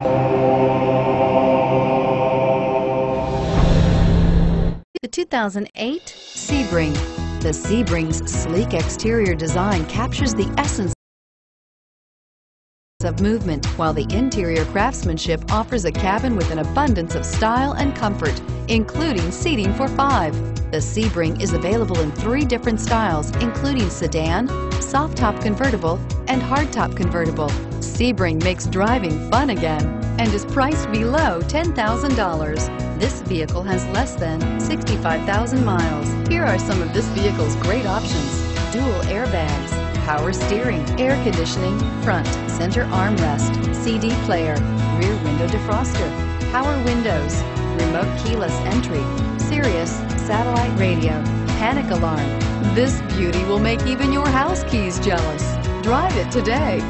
The 2008 Sebring. The Sebring's sleek exterior design captures the essence of movement, while the interior craftsmanship offers a cabin with an abundance of style and comfort, including seating for five. The Sebring is available in three different styles, including sedan, soft-top convertible, and hardtop convertible. Sebring makes driving fun again and is priced below $10,000. This vehicle has less than 65,000 miles. Here are some of this vehicle's great options. Dual airbags, power steering, air conditioning, front, center armrest, CD player, rear window defroster, power windows, remote keyless entry, Sirius satellite radio, panic alarm. This beauty will make even your house keys jealous. Drive it today.